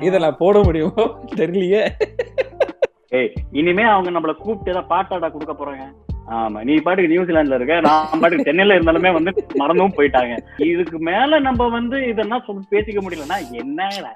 இதெல்லாம் நான் போட முடியுமோ? தெரியலையே. ஏய் இனிமே அவங்க நம்மள கூப்பிட்டு ஏதாவது பாட்டாடா கொடுக்க போறாங்க. ஆமா நீ பாட்டுக்கு நியூசிலாந்துல இருக்க நான் பாட்டுக்கு சென்னையில இருந்தாலுமே வந்து மறந்தும் போயிட்டாங்க. இதுக்கு மேல நம்ம வந்து இதெல்லாம் சொல்லி பேசிக்க முடியலன்னா என்னடா?